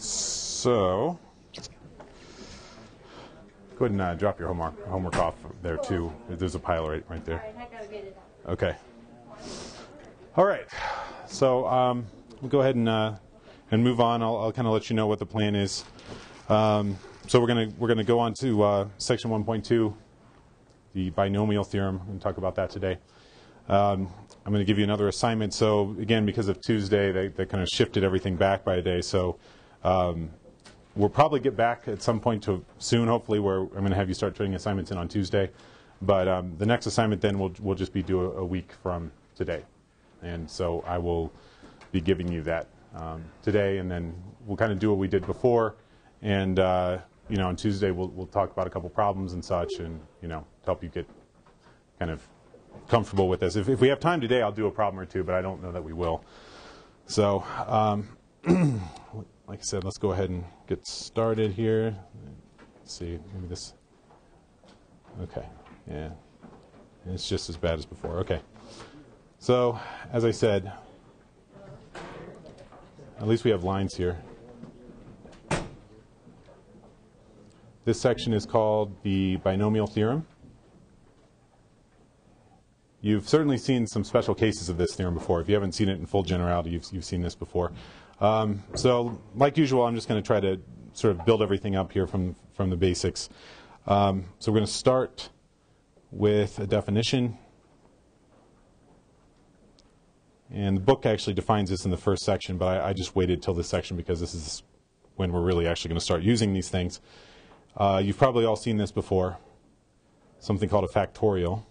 So, go ahead and uh, drop your homework, homework off there too. There's a pile right, right there. Alright, I gotta get it out. Okay. All right. So um, we'll go ahead and uh, and move on. I'll, I'll kind of let you know what the plan is. Um, so we're gonna we're gonna go on to uh, section 1.2, the binomial theorem. Gonna talk about that today. Um, I'm going to give you another assignment. So again, because of Tuesday, they, they kind of shifted everything back by a day. So um, we'll probably get back at some point to soon, hopefully, where I'm going to have you start turning assignments in on Tuesday. But um, the next assignment then will will just be due a, a week from today, and so I will be giving you that um, today, and then we'll kind of do what we did before, and uh, you know on Tuesday we'll we'll talk about a couple problems and such, and you know help you get kind of comfortable with this. If, if we have time today, I'll do a problem or two, but I don't know that we will. So, um, like I said, let's go ahead and get started here. Let's see, maybe this. Okay, yeah, it's just as bad as before. Okay, so as I said, at least we have lines here. This section is called the binomial theorem. You've certainly seen some special cases of this theorem before. If you haven't seen it in full generality, you've, you've seen this before. Um, so, like usual, I'm just going to try to sort of build everything up here from, from the basics. Um, so, we're going to start with a definition. And the book actually defines this in the first section, but I, I just waited till this section because this is when we're really actually going to start using these things. Uh, you've probably all seen this before something called a factorial.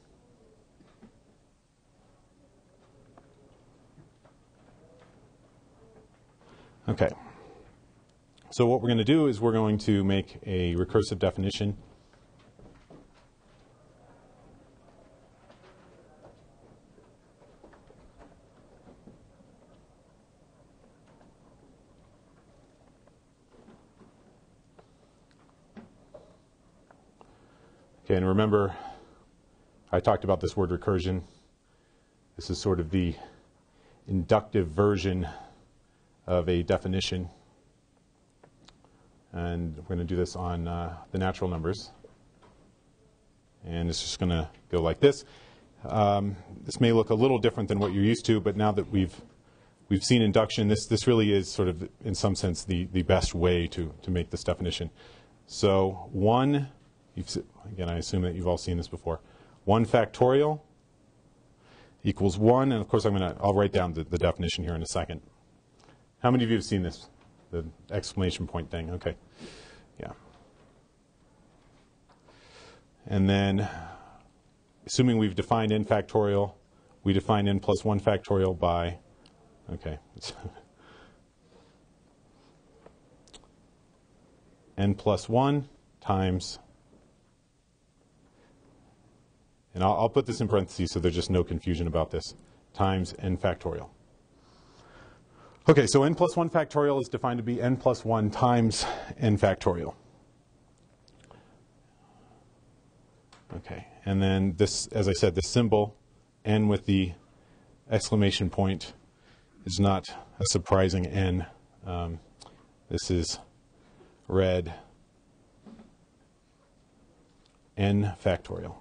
Okay. So what we're going to do is we're going to make a recursive definition. Okay, and remember, I talked about this word recursion. This is sort of the inductive version of a definition. And we're going to do this on uh, the natural numbers. And it's just going to go like this. Um, this may look a little different than what you're used to, but now that we've we've seen induction, this this really is sort of, in some sense, the, the best way to, to make this definition. So one, again, I assume that you've all seen this before. One factorial equals one, and of course I'm going to I'll write down the, the definition here in a second. How many of you have seen this? The exclamation point thing. Okay. Yeah. And then, assuming we've defined n factorial, we define n plus 1 factorial by, okay, n plus 1 times, and I'll, I'll put this in parentheses so there's just no confusion about this, times n factorial. Okay, so n plus 1 factorial is defined to be n plus 1 times n factorial. Okay, and then this, as I said, the symbol n with the exclamation point is not a surprising n. Um, this is read n factorial.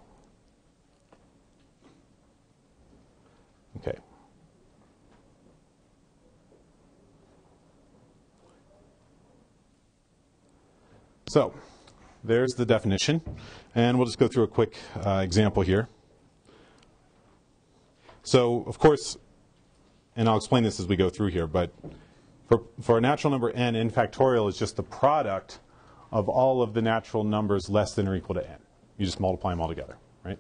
Okay. So there's the definition. And we'll just go through a quick uh, example here. So, of course, and I'll explain this as we go through here, but for, for a natural number n, n factorial is just the product of all of the natural numbers less than or equal to n. You just multiply them all together, right?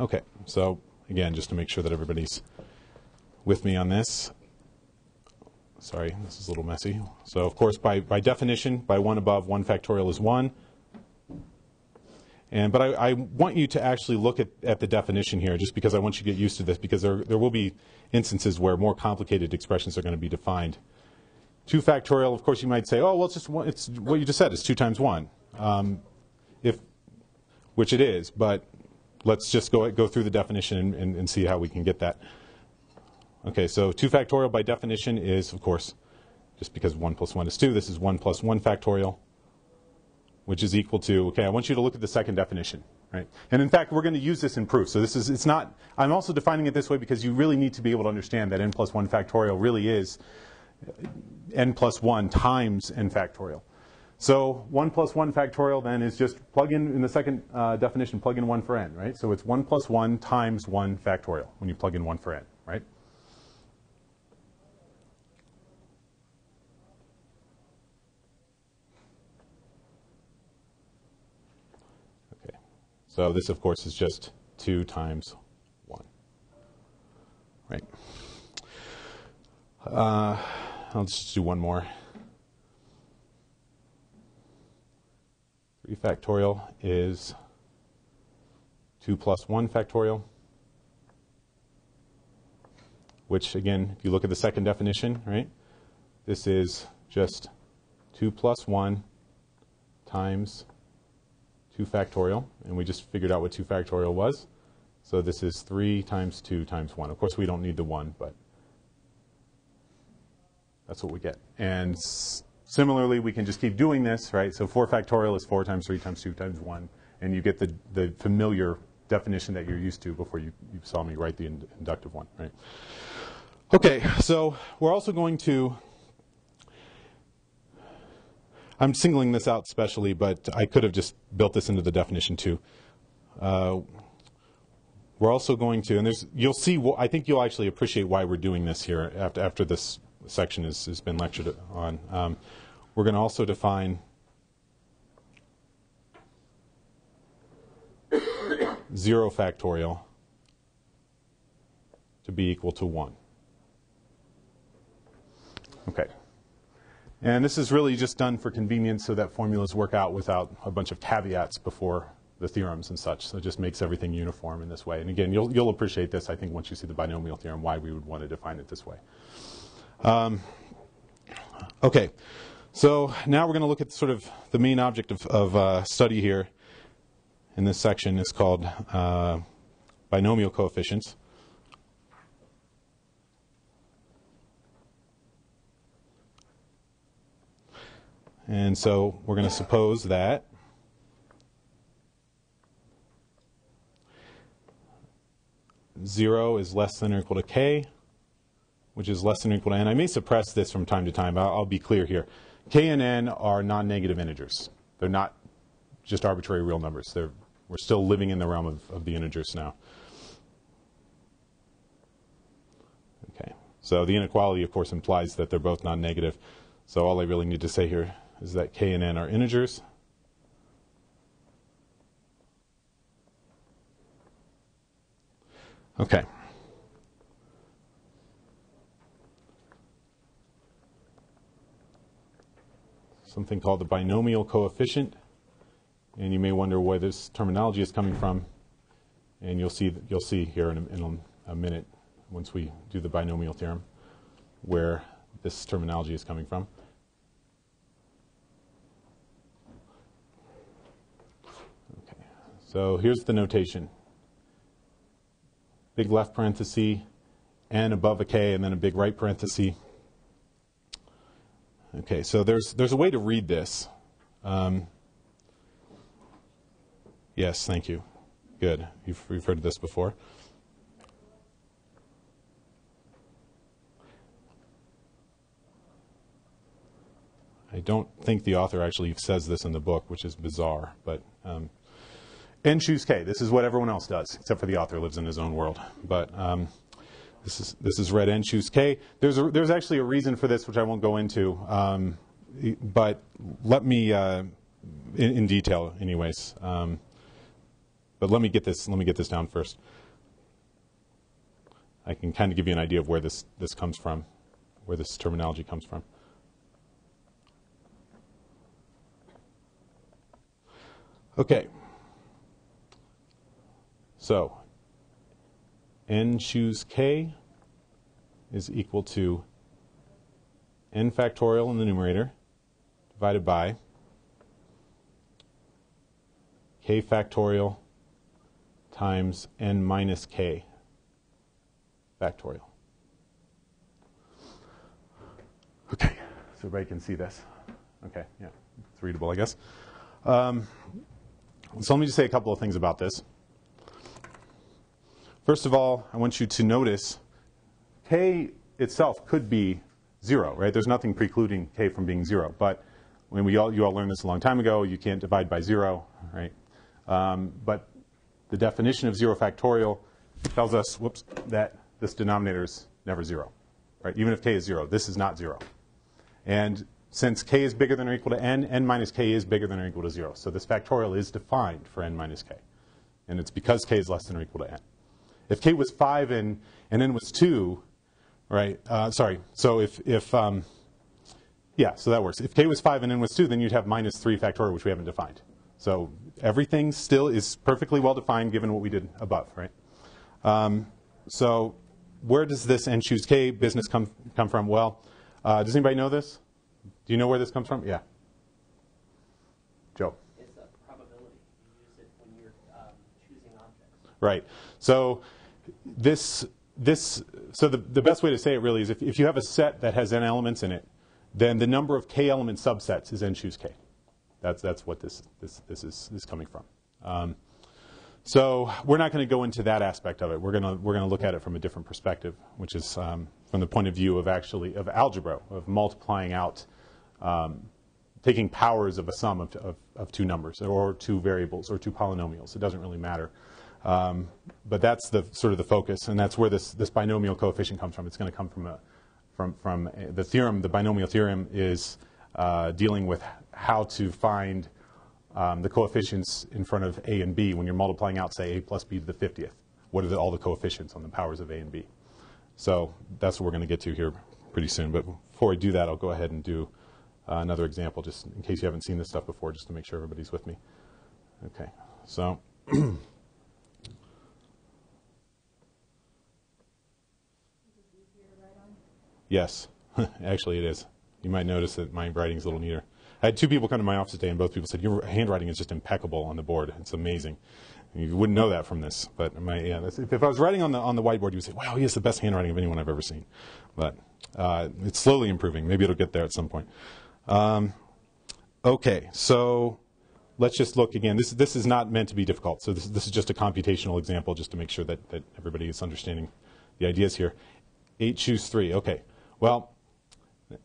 Okay, so again, just to make sure that everybody's with me on this, Sorry, this is a little messy. So of course, by, by definition, by 1 above, 1 factorial is 1. And, but I, I, want you to actually look at, at the definition here, just because I want you to get used to this, because there, there will be instances where more complicated expressions are going to be defined. 2 factorial, of course, you might say, oh, well, it's just one, it's what you just said, it's 2 times 1, um, if, which it is, but let's just go, go through the definition and, and, and see how we can get that. Okay, so 2 factorial by definition is, of course, just because 1 plus 1 is 2. This is 1 plus 1 factorial, which is equal to, okay, I want you to look at the second definition. Right? And in fact, we're going to use this in proof. So this is, it's not, I'm also defining it this way because you really need to be able to understand that n plus 1 factorial really is n plus 1 times n factorial. So 1 plus 1 factorial then is just plug in, in the second uh, definition, plug in 1 for n, right? So it's 1 plus 1 times 1 factorial when you plug in 1 for n, right? So this, of course, is just 2 times 1. Right. Uh, I'll just do one more. 3 factorial is 2 plus 1 factorial, which, again, if you look at the second definition, right, this is just 2 plus 1 times 2 factorial, and we just figured out what 2 factorial was. So this is 3 times 2 times 1. Of course, we don't need the 1, but that's what we get. And similarly, we can just keep doing this, right? So 4 factorial is 4 times 3 times 2 times 1, and you get the, the familiar definition that you're used to before you, you saw me write the inductive one, right? Okay, so we're also going to I'm singling this out specially, but I could have just built this into the definition too. Uh, we're also going to, and there's, you'll see, I think you'll actually appreciate why we're doing this here after, after this section has, has been lectured on. Um, we're going to also define zero factorial to be equal to 1. Okay. And this is really just done for convenience so that formulas work out without a bunch of caveats before the theorems and such. So it just makes everything uniform in this way. And again, you'll, you'll appreciate this, I think, once you see the binomial theorem, why we would want to define it this way. Um, okay, so now we're going to look at sort of the main object of, of uh, study here in this section is called uh, binomial coefficients. And so we're going to suppose that zero is less than or equal to k, which is less than or equal to n. I may suppress this from time to time, but I'll, I'll be clear here. k and n are non-negative integers. They're not just arbitrary real numbers. They're, we're still living in the realm of, of the integers now. Okay, so the inequality, of course, implies that they're both non-negative. So all I really need to say here is that k and n are integers. Okay. Something called the binomial coefficient. And you may wonder where this terminology is coming from. And you'll see, you'll see here in a, in a minute, once we do the binomial theorem, where this terminology is coming from. So here's the notation. Big left parenthesis, n above a k, and then a big right parenthesis. Okay, so there's, there's a way to read this. Um, yes, thank you. Good. You've, you've heard this before. I don't think the author actually says this in the book, which is bizarre, but um, n choose k. This is what everyone else does, except for the author lives in his own world. But um, this is this is read n choose k. There's a, there's actually a reason for this, which I won't go into. Um, but let me uh, in, in, detail, anyways. Um, but let me get this let me get this down first. I can kind of give you an idea of where this this comes from, where this terminology comes from. Okay. So n choose k is equal to n factorial in the numerator divided by k factorial times n minus k factorial. Okay, so everybody can see this. Okay, yeah, it's readable, I guess. Um, so let me just say a couple of things about this. First of all, I want you to notice k itself could be zero, right? There's nothing precluding k from being zero, but when we all, you all learned this a long time ago, you can't divide by zero, right? Um, but the definition of zero factorial tells us, whoops, that this denominator is never zero, right? Even if k is zero, this is not zero. And since k is bigger than or equal to n, n minus k is bigger than or equal to zero. So this factorial is defined for n minus k. And it's because k is less than or equal to n. If k was 5 and, and n was 2, right, uh, sorry, so if, if um, yeah, so that works. If k was 5 and n was 2, then you'd have minus 3 factorial, which we haven't defined. So everything still is perfectly well defined given what we did above, right? Um, so where does this n choose k business come, come from? Well, uh, does anybody know this? Do you know where this comes from? Yeah. Joe. It's a probability. You use it when you're um, choosing objects. Right. So this this so the, the best way to say it really is if, if you have a set that has n elements in it, then the number of k element subsets is n choose k. That's that's what this this this is is coming from. Um, so we're not going to go into that aspect of it. We're going to we're going to look at it from a different perspective, which is um, from the point of view of actually of algebra of multiplying out, um, taking powers of a sum of, of, of, two numbers or two variables or two polynomials. It doesn't really matter. Um, but that's the sort of the focus, and that's where this this binomial coefficient comes from. It's going to come from a, from from a, the theorem. The binomial theorem is uh, dealing with how to find um, the coefficients in front of a and b when you're multiplying out, say, a plus b to the 50th. What are the, all the coefficients on the powers of a and b? So that's what we're going to get to here pretty soon. But before I do that, I'll go ahead and do uh, another example, just in case you haven't seen this stuff before, just to make sure everybody's with me. Okay, so. yes, actually it is. You might notice that my writing is a little neater. I had two people come to my office today, and both people said, Your handwriting is just impeccable on the board. It's amazing. You wouldn't know that from this, but my, yeah, if, I was writing on the on the whiteboard, you would say, "Wow, he has the best handwriting of anyone I've ever seen." But uh, it's slowly improving. Maybe it'll get there at some point. Um, okay, so let's just look again. This this is not meant to be difficult. So this this is just a computational example, just to make sure that that everybody is understanding the ideas here. Eight choose three. Okay, well,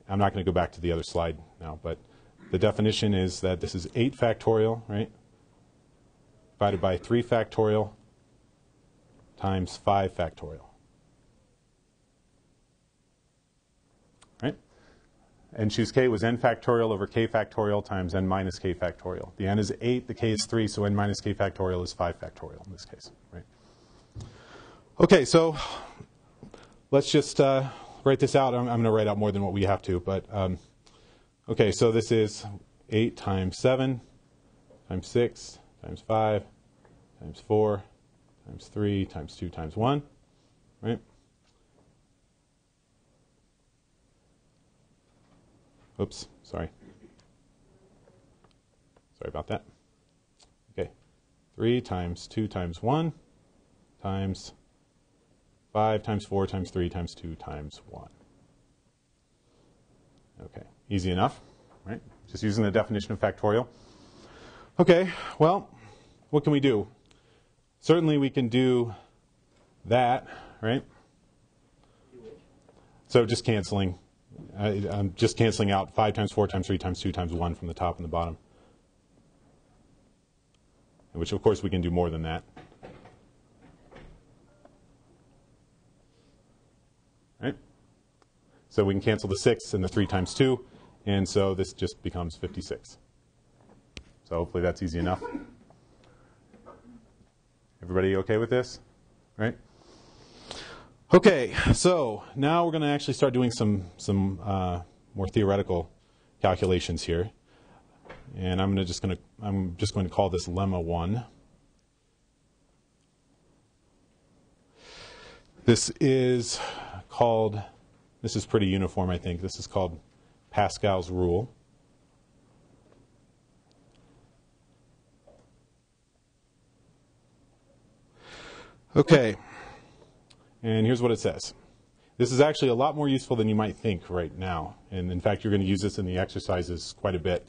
I'm not going to go back to the other slide now, but the definition is that this is 8 factorial, right? Divided by 3 factorial times 5 factorial. Right? And choose k was n factorial over k factorial times n minus k factorial. The n is 8, the k is 3, so n minus k factorial is 5 factorial in this case. Right? Okay, so let's just uh, write this out. I'm, I'm going to write out more than what we have to, but um, Okay, so this is 8 times 7 times 6 times 5 times 4 times 3 times 2 times 1, right? Oops, sorry. Sorry about that. Okay, 3 times 2 times 1 times 5 times 4 times 3 times 2 times 1. Okay. Easy enough, right? Just using the definition of factorial. Okay, well, what can we do? Certainly we can do that, right? So just canceling. I, am just canceling out 5 times 4 times 3 times 2 times 1 from the top and the bottom. Which, of course, we can do more than that. Right? So we can cancel the 6 and the 3 times 2. And so this just becomes 56. So hopefully that's easy enough. Everybody okay with this? Right? Okay, so now we're going to actually start doing some, some uh, more theoretical calculations here. And I'm, gonna just going to, I'm just going to call this lemma 1. This is called, this is pretty uniform, I think. This is called Pascal's rule. Okay, and here's what it says. This is actually a lot more useful than you might think right now. And in fact, you're going to use this in the exercises quite a bit.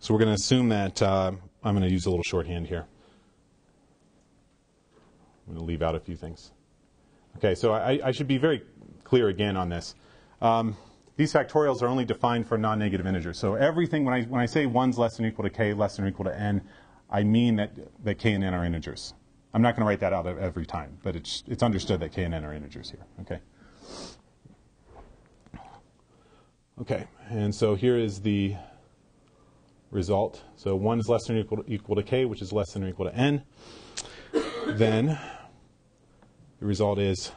So we're going to assume that uh, I'm going to use a little shorthand here. I'm going to leave out a few things. Okay, so I, I should be very clear again on this. Um, these factorials are only defined for non-negative integers. So everything, when I, when I say 1's less than or equal to k, less than or equal to n, I mean that, that k and n are integers. I'm not going to write that out every time, but it's, it's understood that k and n are integers here. Okay. Okay, and so here is the result. So 1 is less than or equal to, equal to k, which is less than or equal to n. Then the result is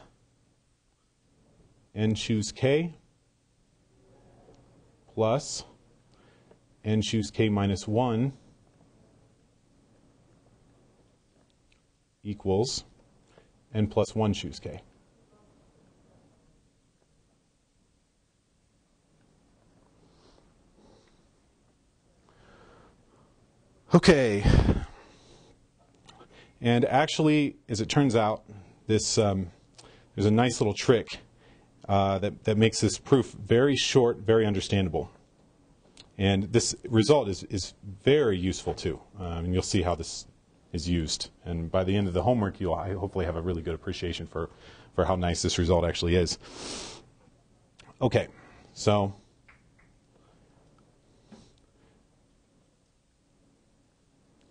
n choose k plus n choose k minus 1 equals n plus 1 choose k. Okay. And actually, as it turns out, this um, there's a nice little trick uh, that, that makes this proof very short, very understandable. And this result is, is very useful too. Um, and you'll see how this is used. And by the end of the homework, you'll hopefully have a really good appreciation for, for how nice this result actually is. Okay, so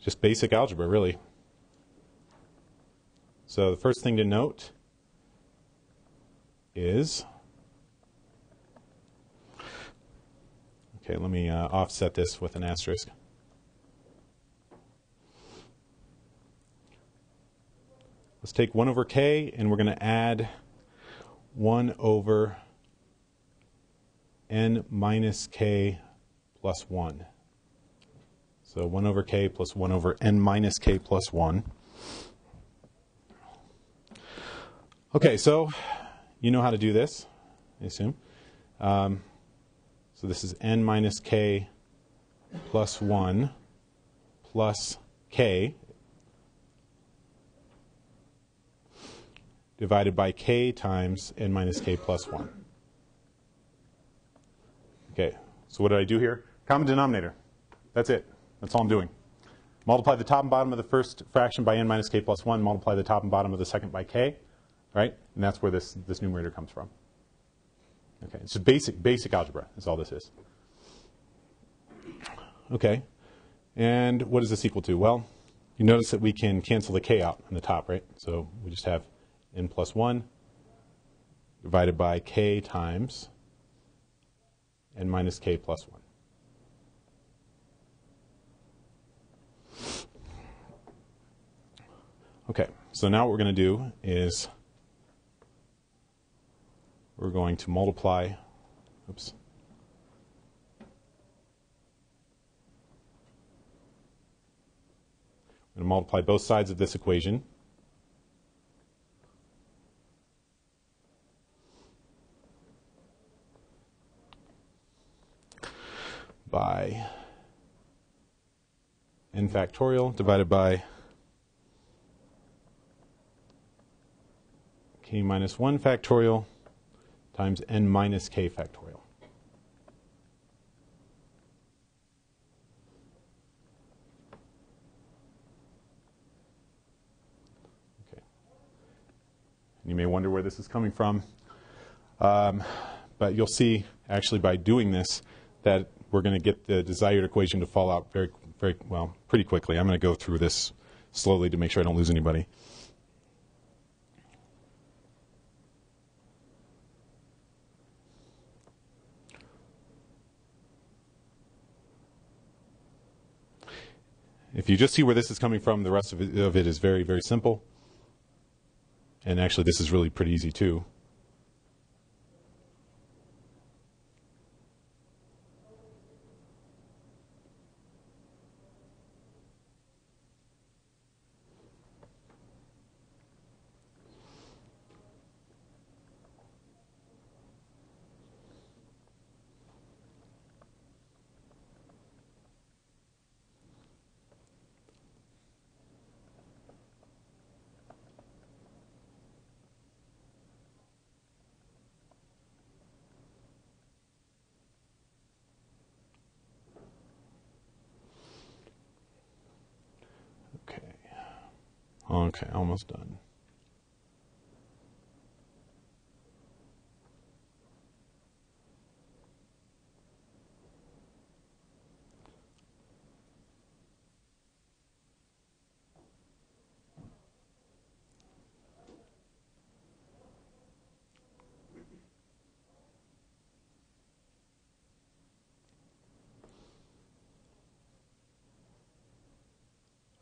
just basic algebra, really. So the first thing to note is, okay, let me uh, offset this with an asterisk. Let's take 1 over k and we're going to add 1 over n minus k plus 1. So 1 over k plus 1 over n minus k plus 1. Okay, so you know how to do this, I assume. Um, so this is n minus k plus 1 plus k divided by k times n minus k plus 1. Okay, so what did I do here? Common denominator. That's it. That's all I'm doing. Multiply the top and bottom of the first fraction by n minus k plus 1, multiply the top and bottom of the second by k, right? And that's where this, this numerator comes from. Okay, it's just basic, basic algebra is all this is. Okay, and what is this equal to? Well, you notice that we can cancel the k out on the top, right? So we just have n plus 1 divided by k times n minus k plus 1. Okay, so now what we're going to do is we're going to multiply, oops, I'm going to multiply both sides of this equation. By n factorial divided by k minus 1 factorial times n minus k factorial. Okay. You may wonder where this is coming from. Um, but you'll see, actually, by doing this, that we're going to get the desired equation to fall out very, very well, pretty quickly. I'm going to go through this slowly to make sure I don't lose anybody. If you just see where this is coming from, the rest of it, of it is very, very simple. And actually, this is really pretty easy too.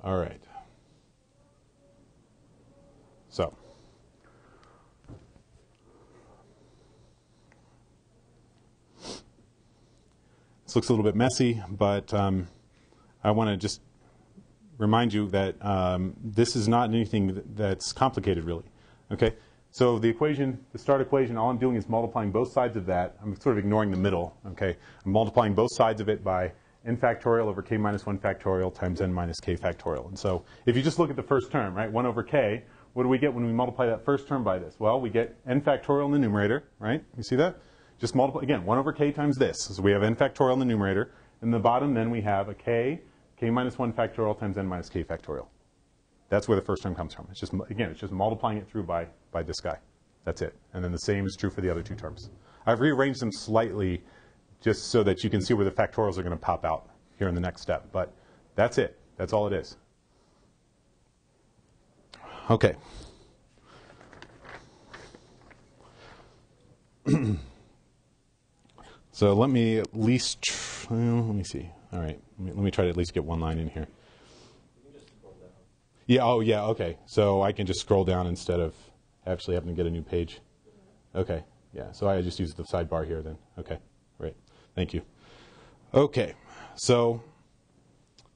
All right. So, this looks a little bit messy, but um, I want to just remind you that um, this is not anything that's complicated, really. Okay? So the equation, the start equation, all I'm doing is multiplying both sides of that. I'm sort of ignoring the middle. Okay? I'm multiplying both sides of it by n factorial over k minus 1 factorial times n minus k factorial. And so if you just look at the first term, right, 1 over k, what do we get when we multiply that first term by this? Well, we get n factorial in the numerator, right? You see that? Just multiply, again, 1 over k times this. So we have n factorial in the numerator. In the bottom, then we have a k, k minus 1 factorial times n minus k factorial. That's where the first term comes from. It's just, again, it's just multiplying it through by, by this guy. That's it. And then the same is true for the other two terms. I've rearranged them slightly just so that you can see where the factorials are going to pop out here in the next step. But that's it. That's all it is. Okay. so let me at least, tr- well, let me see. All right, let me, let me try to at least get one line in here. Yeah, oh yeah, okay. So I can just scroll down instead of actually having to get a new page. Okay, yeah, so I just use the sidebar here then. Okay. Thank you. Okay, so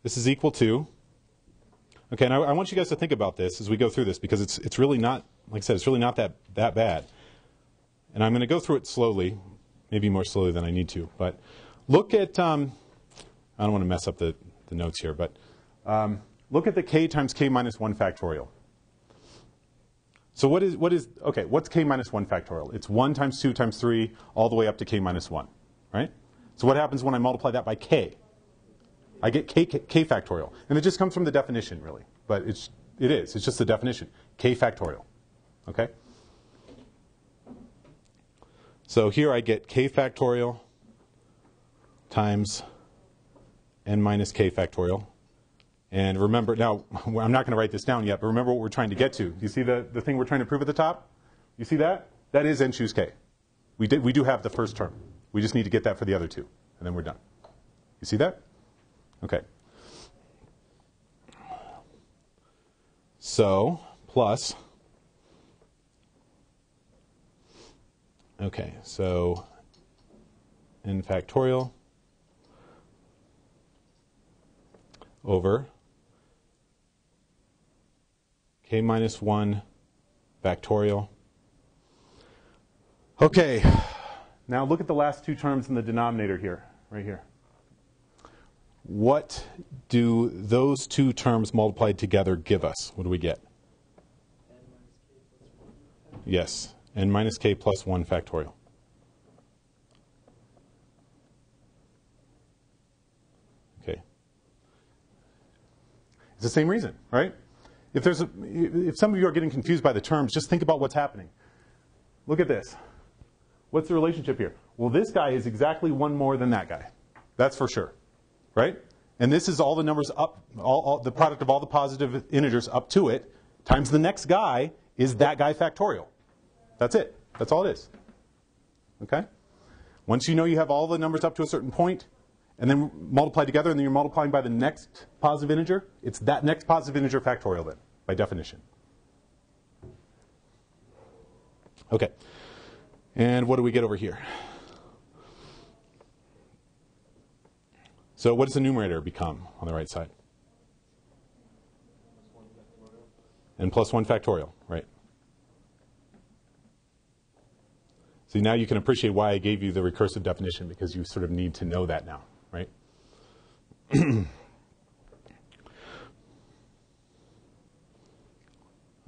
this is equal to, okay, and I, I want you guys to think about this as we go through this because it's, it's really not, like I said, it's really not that, that bad. And I'm going to go through it slowly, maybe more slowly than I need to. But look at, um, I don't want to mess up the, the notes here, but um, look at the k times k minus 1 factorial. So what is, what is, okay, what's k minus 1 factorial? It's 1 times 2 times 3 all the way up to k minus 1, right? So what happens when I multiply that by k? I get k, k, k factorial. And it just comes from the definition, really. But it's, it is. It's just the definition. k factorial. Okay? So here I get k factorial times n minus k factorial. And remember, now, I'm not going to write this down yet, but remember what we're trying to get to. You see the, the thing we're trying to prove at the top? You see that? That is n choose k. We, did, we do have the first term. We just need to get that for the other two, and then we're done. You see that? Okay. So, plus, okay, so n factorial over k minus 1 factorial. Okay, now look at the last two terms in the denominator here, right here. What do those two terms multiplied together give us? What do we get? Yes, n minus k plus 1 factorial. Okay. It's the same reason, right? If there's a, if some of you are getting confused by the terms, just think about what's happening. Look at this. What's the relationship here? Well, this guy is exactly one more than that guy. That's for sure. Right? And this is all the numbers up, all, all, the product of all the positive integers up to it, times the next guy is that guy factorial. That's it. That's all it is. Okay? Once you know you have all the numbers up to a certain point, and then multiply together, and then you're multiplying by the next positive integer, it's that next positive integer factorial then, by definition. Okay. And what do we get over here? So what does the numerator become on the right side? And plus 1 factorial, right? See, now you can appreciate why I gave you the recursive definition, because you sort of need to know that now, right?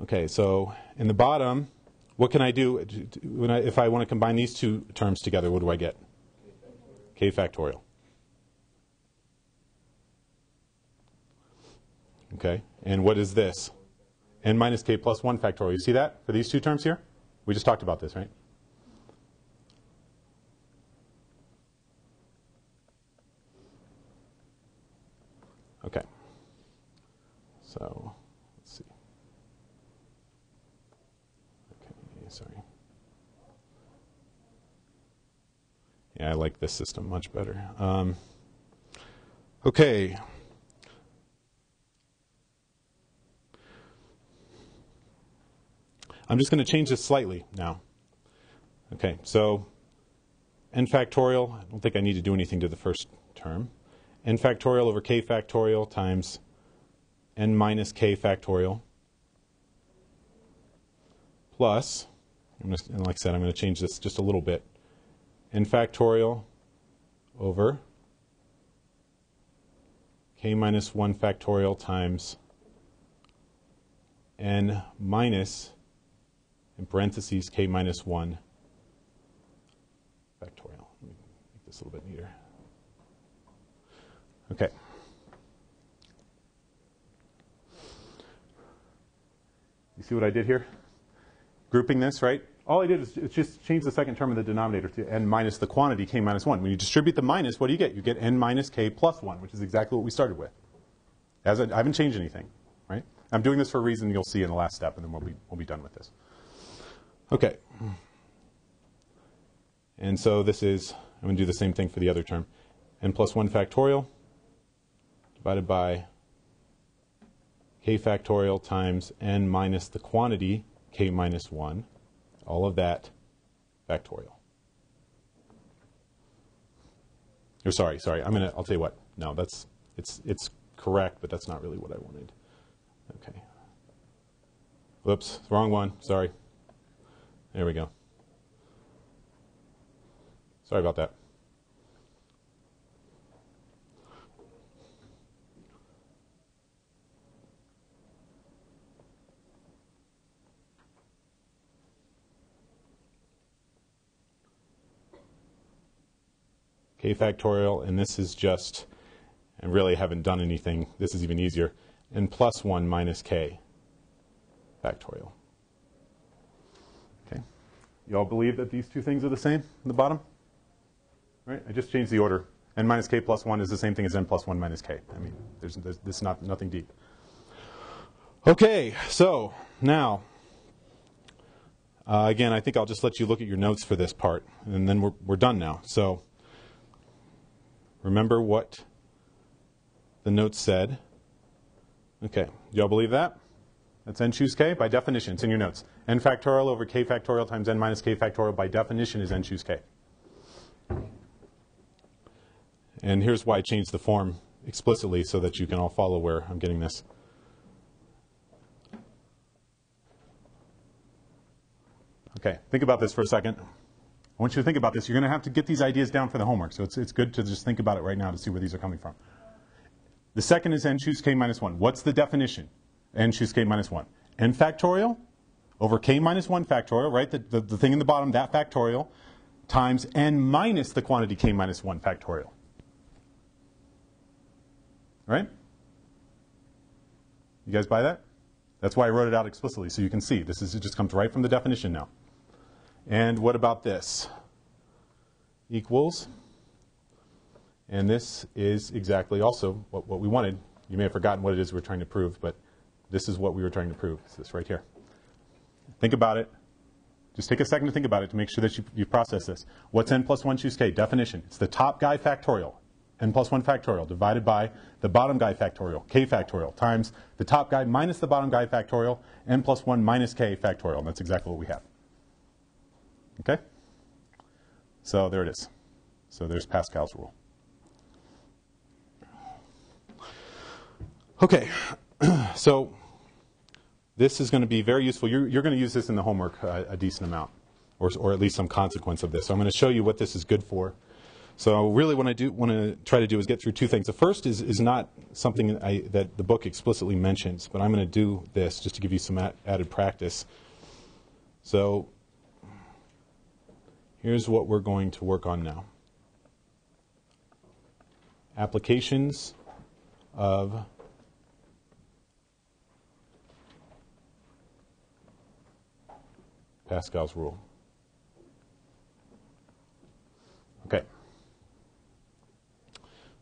okay, so in the bottom, what can I do uh, when I, if I want to combine these two terms together? What do I get? K factorial. Okay, and what is this? n minus k plus 1 factorial. You see that for these two terms here? We just talked about this, right? Okay. So, let's see. Okay, sorry. Yeah, I like this system much better. Um, okay. I'm just going to change this slightly now. Okay, so n factorial, I don't think I need to do anything to the first term. n factorial over k factorial times n minus k factorial plus, and like I said, I'm going to change this just a little bit, n factorial over k minus 1 factorial times n minus in parentheses k minus 1 factorial. Let me make this a little bit neater. Okay. You see what I did here? Grouping this, right? All I did is just change the second term of the denominator to n minus the quantity k minus 1. When you distribute the minus, what do you get? You get n minus k plus 1, which is exactly what we started with. As I, I haven't changed anything, right? I'm doing this for a reason you'll see in the last step, and then we'll be, we'll be done with this. Okay. And so this is, I'm going to do the same thing for the other term. n plus 1 factorial divided by k factorial times n minus the quantity k minus 1. All of that factorial. Or sorry, sorry. I'm gonna. I'll tell you what. No, that's it's it's correct, but that's not really what I wanted. Okay. Whoops, wrong one. Sorry. There we go. Sorry about that. K factorial, and this is just, I really haven't done anything, this is even easier, and plus 1 minus k factorial. Okay. You all believe that these two things are the same in the bottom? Right? I just changed the order. n minus k plus 1 is the same thing as n plus 1 minus k. I mean, there's, there's this is not nothing deep. Okay, so now, uh, again, I think I'll just let you look at your notes for this part, and then we're, we're done now. So remember what the notes said. Okay, y'all believe that? That's n choose k by definition. It's in your notes. n factorial over k factorial times n minus k factorial by definition is n choose k. And here's why I changed the form explicitly so that you can all follow where I'm getting this. Okay, think about this for a second. I want you to think about this. You're going to have to get these ideas down for the homework, so it's, it's good to just think about it right now to see where these are coming from. The second is n choose k minus 1. What's the definition? n choose k minus 1. n factorial over k minus 1 factorial, right? The, the, the thing in the bottom, that factorial, times n minus the quantity k minus 1 factorial. Right? You guys buy that? That's why I wrote it out explicitly, so you can see. This is, it just comes right from the definition now. And what about this? Equals. And this is exactly also what, what we wanted. You may have forgotten what it is we're trying to prove, but this is what we were trying to prove. It's this right here. Think about it. Just take a second to think about it to make sure that you, you process this. What's n plus 1 choose k? Definition. It's the top guy factorial, n plus 1 factorial, divided by the bottom guy factorial, k factorial, times the top guy minus the bottom guy factorial, n plus 1 minus k factorial. And that's exactly what we have. Okay? So there it is. So there's Pascal's rule. Okay, so this is going to be very useful. You're, you're going to use this in the homework a decent amount, or, or at least some consequence of this. So I'm going to show you what this is good for. So really what I do want to try to do is get through two things. The first is, is not something I, that the book explicitly mentions, but I'm going to do this just to give you some added practice. So Here's what we're going to work on now applications of Pascal's rule. Okay.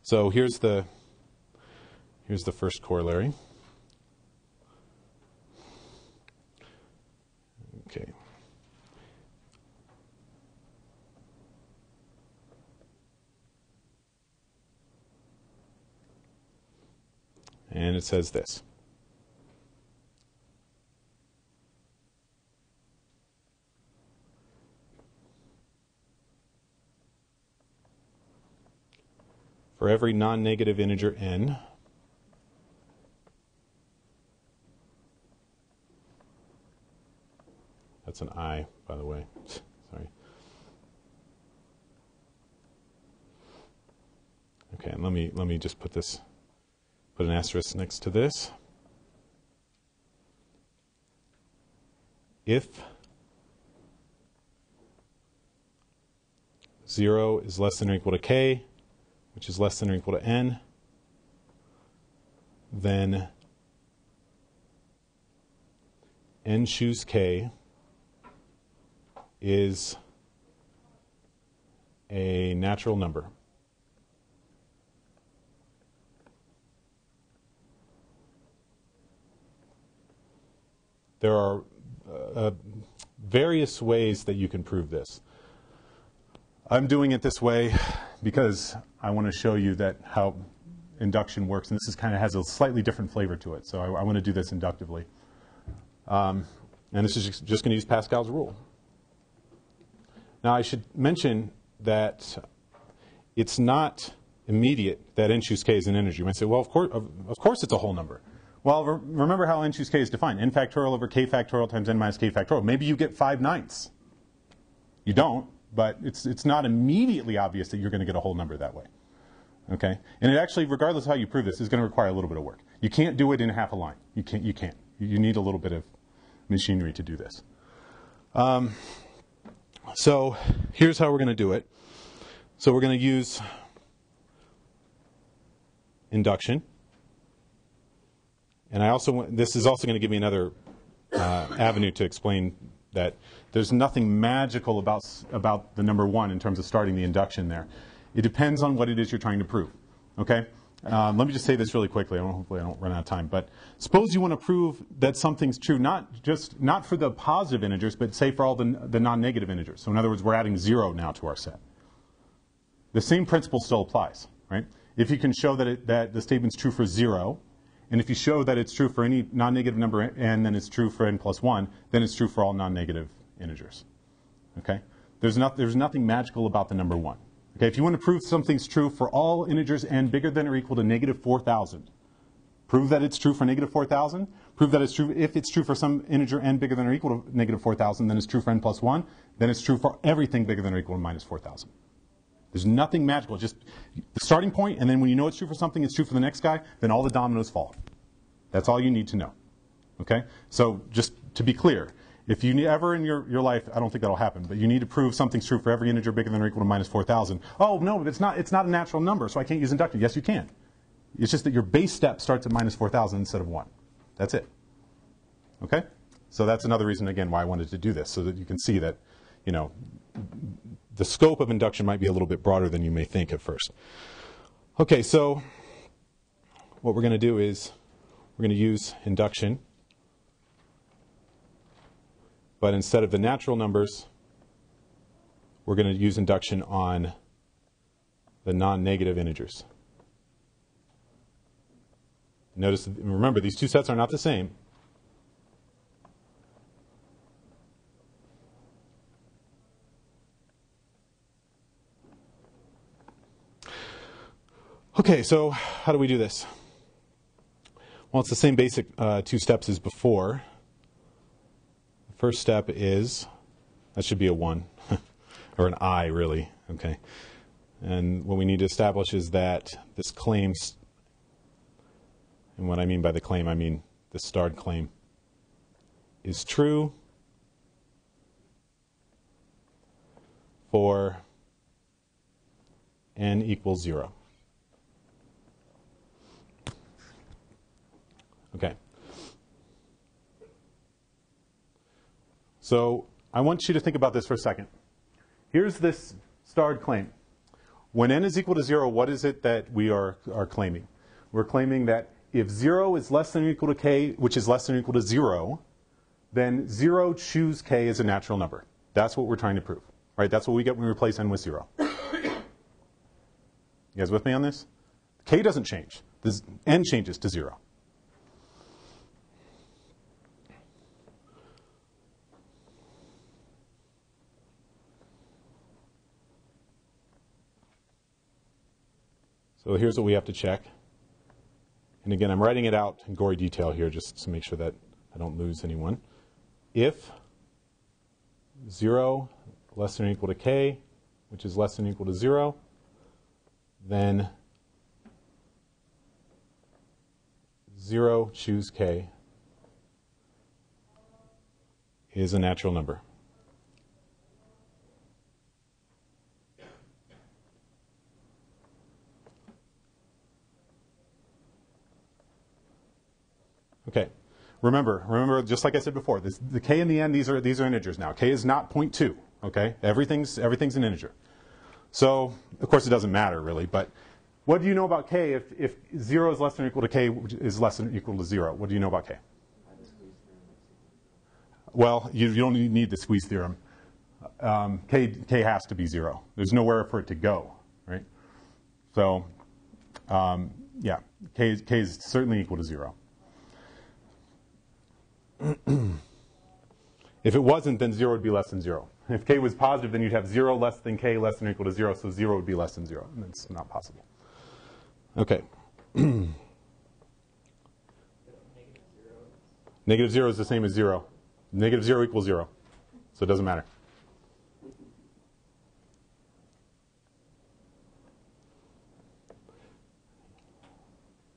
So here's the here's the first corollary. And it says this. For every non-negative integer n, that's an i, by the way. Sorry. Okay, and let me let me just put this put an asterisk next to this. If 0 is less than or equal to k, which is less than or equal to n, then n choose k is a natural number. There are uh, various ways that you can prove this. I'm doing it this way because I want to show you that how induction works, and this is kind of has a slightly different flavor to it. So I, I want to do this inductively, um, and this is just, just going to use Pascal's rule. Now I should mention that it's not immediate that n choose k is an integer. You might say, well, of course, of, of course it's a whole number. Well, re- remember how n choose k is defined. n factorial over k factorial times n minus k factorial. Maybe you get 5 ninths. You don't, but it's, it's not immediately obvious that you're going to get a whole number that way. Okay? And it actually, regardless of how you prove this, is going to require a little bit of work. You can't do it in half a line. You can't. You can't. You need a little bit of machinery to do this. Um, so here's how we're going to do it. So we're going to use induction. And I also this is also going to give me another uh, avenue to explain that there's nothing magical about about the number one in terms of starting the induction there. It depends on what it is you're trying to prove. Okay. Um, let me just say this really quickly. Hopefully, I don't run out of time. But suppose you want to prove that something's true, not just not for the positive integers, but say for all the, the non-negative integers. So in other words, we're adding zero now to our set. The same principle still applies, right? If you can show that it, that the statement's true for zero, and if you show that it's true for any non-negative number n, then it's true for n plus 1, then it's true for all non-negative integers. Okay? There's, not, there's nothing magical about the number 1. Okay, if you want to prove something's true for all integers n bigger than or equal to negative 4,000, prove that it's true for negative 4,000. Prove that it's true if it's true for some integer n bigger than or equal to negative 4,000, then it's true for n plus 1. Then it's true for everything bigger than or equal to minus 4,000. There's nothing magical. Just the starting point, and then when you know it's true for something, it's true for the next guy, then all the dominoes fall. That's all you need to know. Okay? So just to be clear, if you ever in your, your life, I don't think that'll happen, but you need to prove something's true for every integer bigger than or equal to minus 4,000. Oh, no, but it's not, it's not a natural number, so I can't use inductive. Yes, you can. It's just that your base step starts at minus 4,000 instead of 1. That's it. Okay? So that's another reason, again, why I wanted to do this, so that you can see that, you know, the scope of induction might be a little bit broader than you may think at first. Okay, so what we're going to do is we're going to use induction, but instead of the natural numbers, we're going to use induction on the non-negative integers. Notice, remember, these two sets are not the same. Okay, so how do we do this? Well, it's the same basic uh, two steps as before. The first step is, that should be a 1, or an I, really, okay? And what we need to establish is that this claim, and what I mean by the claim, I mean the starred claim, is true for n equals 0. Okay. So I want you to think about this for a second. Here's this starred claim. When n is equal to 0, what is it that we are, are claiming? We're claiming that if 0 is less than or equal to k, which is less than or equal to 0, then 0 choose k as a natural number. That's what we're trying to prove. Right? That's what we get when we replace n with 0. you guys with me on this? k doesn't change. This n changes to 0. So here's what we have to check. And again, I'm writing it out in gory detail here just to make sure that I don't lose anyone. If 0 less than or equal to k, which is less than or equal to 0, then 0 choose k is a natural number. Okay. Remember, remember, just like I said before, this, the k and the n, these are, these are integers now. k is not 0.2, okay? Everything's, everything's an integer. So, of course, it doesn't matter really, but what do you know about k if, if 0 is less than or equal to k is less than or equal to 0? What do you know about k? Well, you, you don't need the squeeze theorem. Um, k, k has to be 0. There's nowhere for it to go, right? So, um, yeah, k, k is certainly equal to 0. if it wasn't, then 0 would be less than 0. If k was positive, then you'd have 0 less than k less than or equal to 0, so 0 would be less than 0. And that's not possible. Okay. Negative 0 is the same as 0. Negative 0 equals 0. So it doesn't matter.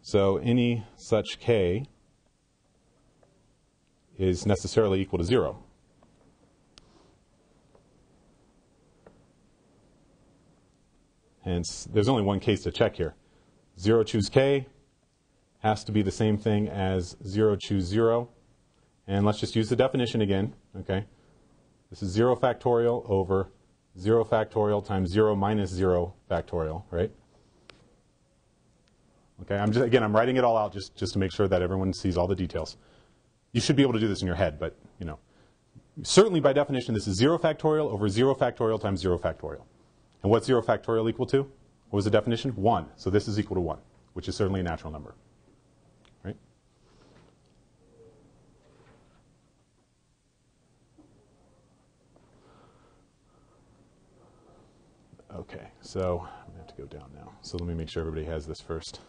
So any such k is necessarily equal to 0. Hence, there's only one case to check here. 0 choose k has to be the same thing as 0 choose 0. And let's just use the definition again. Okay, This is 0 factorial over 0 factorial times 0 minus 0 factorial, right? Okay, I'm just, again, I'm writing it all out just, just to make sure that everyone sees all the details. You should be able to do this in your head, but you know, certainly by definition, this is 0 factorial over 0 factorial times 0 factorial. And what's 0 factorial equal to? What was the definition? 1. So this is equal to 1, which is certainly a natural number. Right? Okay, so I'm going to have to go down now. So let me make sure everybody has this first.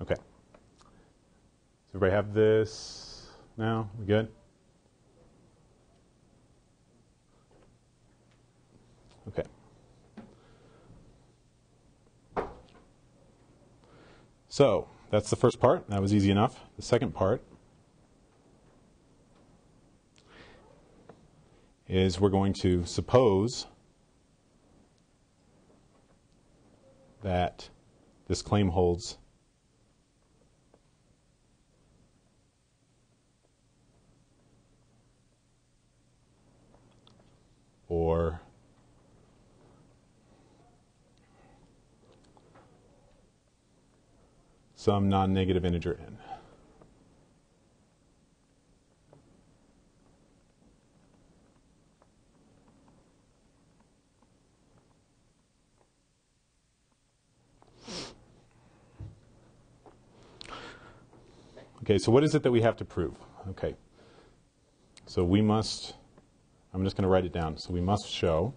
Okay. Does everybody have this now? We good? Okay. So that's the first part. That was easy enough. The second part is we're going to suppose that this claim holds or some non-negative integer n. Okay, so what is it that we have to prove? Okay, so we must I'm just going to write it down. So we must show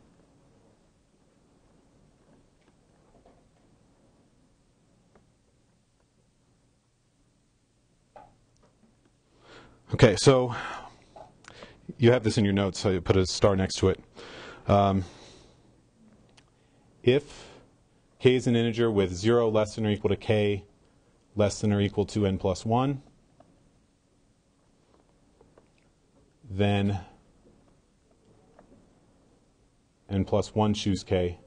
Okay, so you have this in your notes, so you put a star next to it. Um, if k is an integer with 0 less than or equal to k less than or equal to n plus 1, then and plus 1 choose k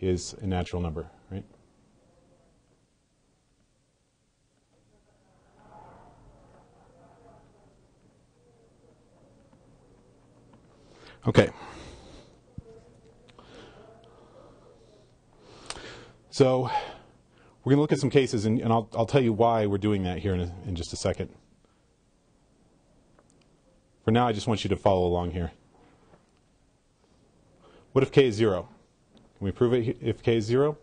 is a natural number, right? Okay. So we're going to look at some cases, and, and I'll, I'll, tell you why we're doing that here in, a, in just a second. For now, I just want you to follow along here. What if k is 0? Can we prove it if k is 0?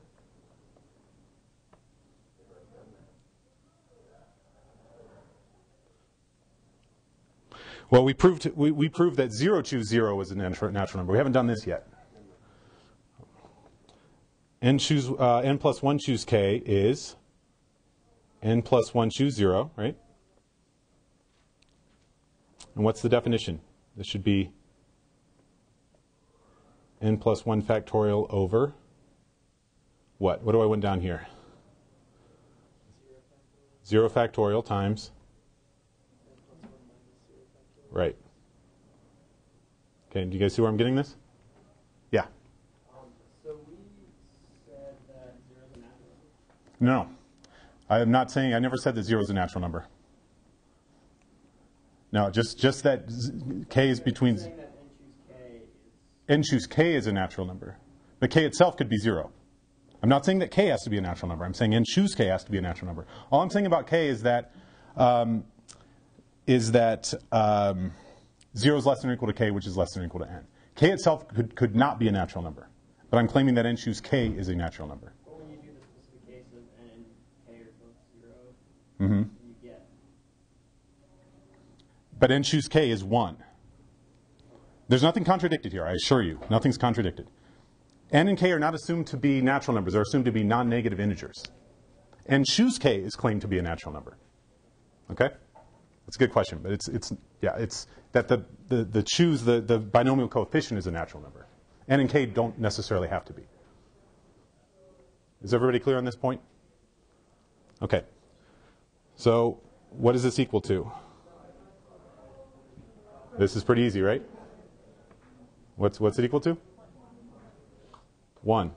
Well, we proved, we, we proved that 0 choose 0 is a natural, natural number. We haven't done this yet. n, choose, uh, n plus 1 choose k is n plus 1 choose 0, right? And what's the definition? This should be n plus 1 factorial over what? What do I want down here? 0 factorial times Right. Okay, do you guys see where I'm getting this? Yeah. No. I am not saying, I never said that zero is a natural number. No, just, just that k is between, Saying that n choose k is, n choose k is a natural number. But k itself could be zero. I'm not saying that k has to be a natural number. I'm saying n choose k has to be a natural number. All I'm saying about k is that, um, is that um, 0 is less than or equal to k, which is less than or equal to n. k itself could, could not be a natural number. But I'm claiming that n choose k is a natural number. but when you do the specific case of n and k are both 0 hmm you get, But n choose k is 1. There's nothing contradicted here, I assure you. Nothing's contradicted. n and k are not assumed to be natural numbers, they're assumed to be non negative integers. And choose k is claimed to be a natural number. Okay? That's a good question, but it's, it's yeah, it's that the, the, the choose, the, the binomial coefficient is a natural number. n and k don't necessarily have to be. Is everybody clear on this point? Okay. So, what is this equal to? This is pretty easy, right? What's, what's it equal to? 1.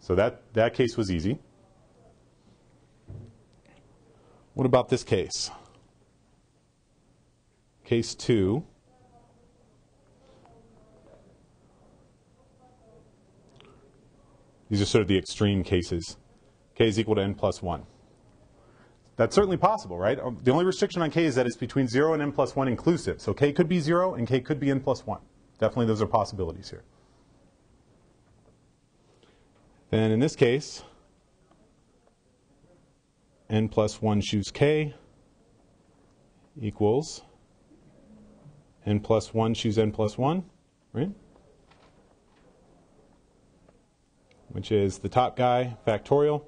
So that, that case was easy. What about this case? Case 2. These are sort of the extreme cases. k is equal to n plus 1. That's certainly possible, right? Um, The only restriction on k is that it's between 0 and n plus 1 inclusive. So k could be 0 and k could be n plus 1. Definitely those are possibilities here. Then in this case, n plus 1 choose k equals n plus 1 choose n plus 1, right? Which is the top guy factorial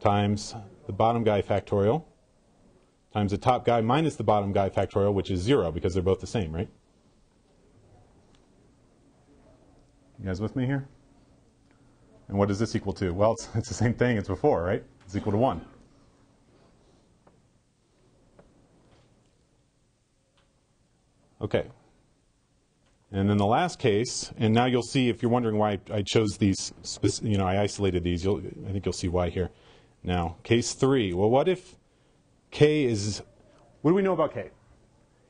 times the bottom guy factorial times the top guy minus the bottom guy factorial, which is 0 because they're both the same, right? You guys with me here? And what is this equal to? Well, it's, it's the same thing as before, right? It's equal to 1. Okay. And then the last case, and now you'll see if you're wondering why I chose these, you know, I isolated these, I think you'll see why here. Now, case 3. Well, what if k is, what do we know about k?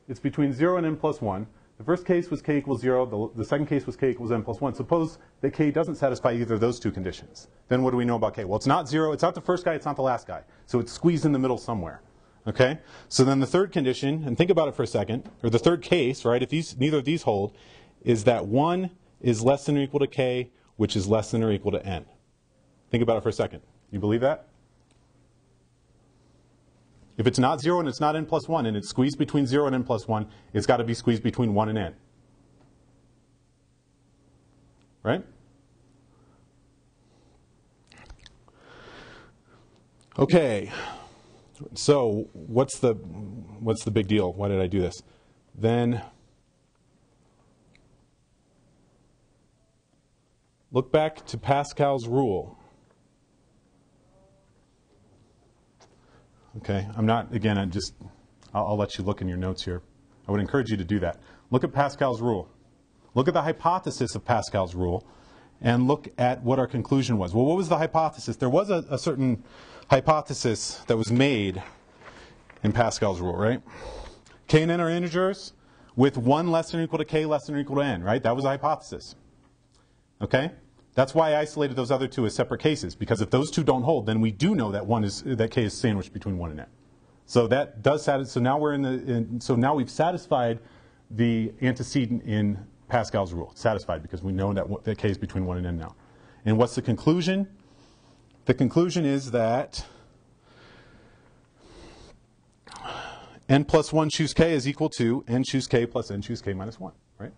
It's between 0 and n plus 1. The first case was k equals 0. The, the second case was k equals n plus 1. Suppose that k doesn't satisfy either of those two conditions. Then what do we know about k? Well, it's not 0. It's not the first guy. It's not the last guy. So it's squeezed in the middle somewhere. Okay? So then the third condition, and think about it for a second, or the third case, right, if these, neither of these hold, is that 1 is less than or equal to k, which is less than or equal to n. Think about it for a second. You believe that? If it's not 0 and it's not n plus 1, and it's squeezed between 0 and n plus 1, it's got to be squeezed between 1 and n. Right? Okay. So, what's the what's the big deal? Why did I do this? Then look back to Pascal's rule. Okay, I'm not, again, I just, I'll, I'll, let you look in your notes here. I would encourage you to do that. Look at Pascal's rule. Look at the hypothesis of Pascal's rule and look at what our conclusion was. Well, what was the hypothesis? There was a, a certain hypothesis that was made in Pascal's rule, right? K and n are integers with 1 less than or equal to k less than or equal to n, right? That was the hypothesis. Okay? That's why I isolated those other two as separate cases, because if those two don't hold, then we do know that one is that k is sandwiched between 1 and n. So that does satisfy, so now we're in the, in, so now we've satisfied the antecedent in Pascal's rule. Satisfied because we know that, that k is between 1 and n now. And what's the conclusion? The conclusion is that n plus 1 choose k is equal to n choose k plus n choose k minus 1, right?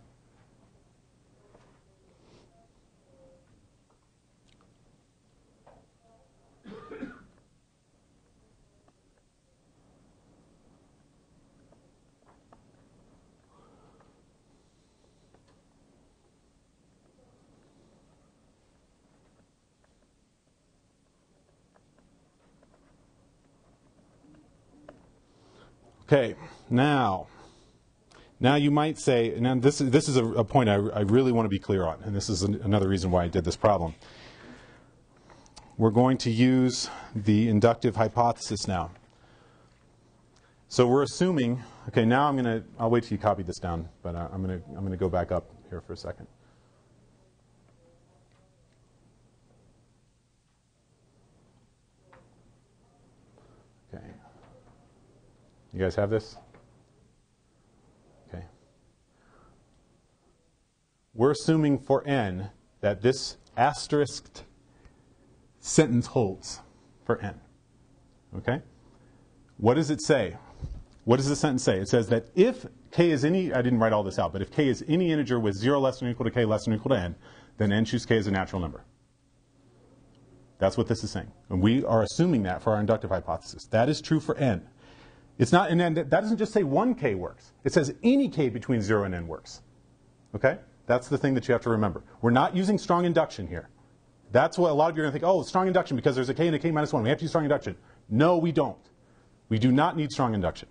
Okay, now, now you might say, and this is, this is a, a point I, I, really want to be clear on, and this is an, another reason why I did this problem. We're going to use the inductive hypothesis now. So we're assuming, okay, now I'm going to, I'll wait till you copy this down, but uh, I'm going to, I'm going to go back up here for a second. Okay. You guys have this? Okay. We're assuming for n that this asterisked sentence holds for n. Okay? What does it say? What does the sentence say? It says that if k is any, I didn't write all this out, but if k is any integer with 0 less than or equal to k less than or equal to n, then n choose k is a natural number. That's what this is saying. And we are assuming that for our inductive hypothesis. That is true for n. It's not, and that doesn't just say one k works. It says any k between 0 and n works. Okay? That's the thing that you have to remember. We're not using strong induction here. That's what a lot of you are going to think, oh, strong induction because there's a k and a k minus 1. We have to use strong induction. No, we don't. We do not need strong induction.